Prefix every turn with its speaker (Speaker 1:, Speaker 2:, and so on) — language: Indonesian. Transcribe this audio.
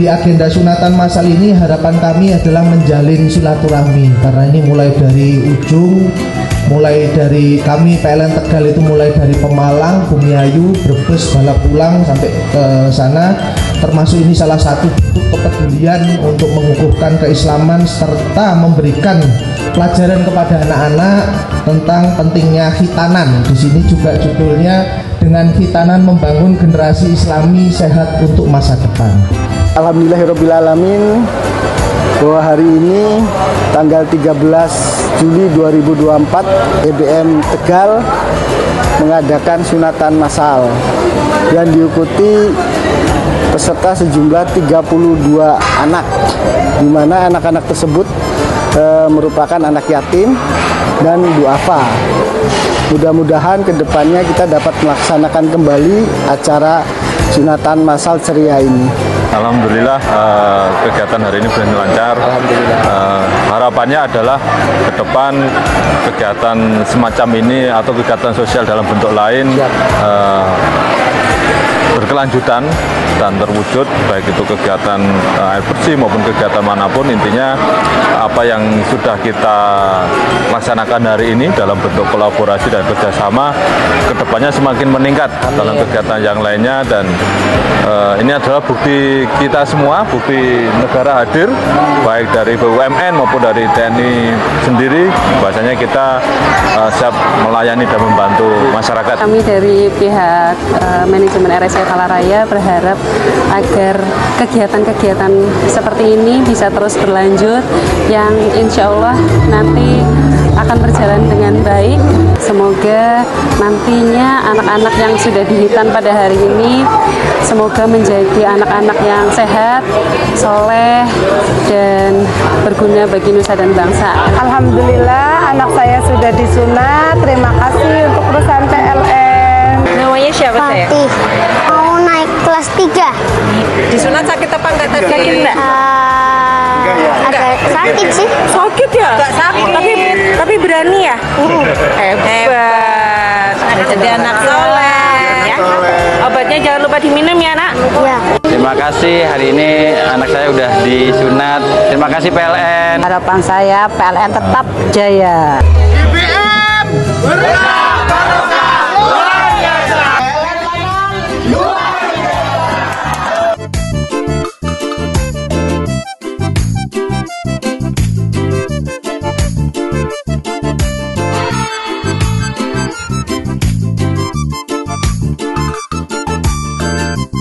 Speaker 1: Di agenda sunatan masal ini harapan kami adalah menjalin silaturahmi. Karena ini mulai dari ujung mulai dari kami PLN Tegal itu mulai dari Pemalang, Bumiayu, Brebes, Balapulang sampai ke sana. Termasuk ini salah satu bentuk kepedulian untuk mengukuhkan keislaman serta memberikan pelajaran kepada anak-anak tentang pentingnya hitanan di sini juga judulnya dengan hitanan membangun generasi islami sehat untuk masa depan.
Speaker 2: Alhamdulillahirrahmanirrahim bahwa hari ini tanggal 13 Juli 2024 EBM Tegal mengadakan sunatan massal yang diikuti peserta sejumlah 32 anak di mana anak-anak tersebut e, merupakan anak yatim dan duafa mudah-mudahan ke depannya kita dapat melaksanakan kembali acara sunatan massal ceria ini
Speaker 3: Alhamdulillah uh, kegiatan hari ini berjalan lancar. Alhamdulillah. Uh, harapannya adalah ke depan kegiatan semacam ini atau kegiatan sosial dalam bentuk lain uh, berkelanjutan dan terwujud baik itu kegiatan uh, air bersih maupun kegiatan mana pun. Intinya apa yang sudah kita laksanakan hari ini dalam bentuk kolaborasi dan kerjasama ke depannya semakin meningkat Amin. dalam kegiatan yang lainnya. Dan uh, ini adalah bukti kita semua bukti negara hadir baik dari BUMN maupun dari TNI sendiri. Bahasanya kita uh, siap melayani dan membantu masyarakat.
Speaker 4: Kami dari pihak uh, manajemen RSC Kalaraya berharap agar kegiatan-kegiatan seperti ini bisa terus berlanjut yang insya Allah nanti akan berjalan dengan baik. Semoga nantinya anak-anak yang sudah dihitan pada hari ini semoga menjadi anak-anak yang sehat, soleh, dan berguna bagi nusa dan bangsa.
Speaker 5: Alhamdulillah anak saya sudah disunat. Terima kasih untuk perusahaan PLN.
Speaker 6: Namanya siapa
Speaker 7: Fatih.
Speaker 6: saya?
Speaker 7: kelas 3
Speaker 6: Disunat sakit apa enggak tadi?
Speaker 7: Sakit enggak? Uh, agak sakit sih.
Speaker 6: Sakit ya? Enggak sakit. Tapi, tapi berani ya?
Speaker 7: Uh.
Speaker 6: Hebat. Jadi anak soleh ya. Obatnya jangan lupa diminum ya nak.
Speaker 7: Ya.
Speaker 8: Terima kasih. Hari ini anak saya udah disunat. Terima kasih PLN
Speaker 4: Harapan saya PLN tetap jaya.
Speaker 9: IBM Bergerak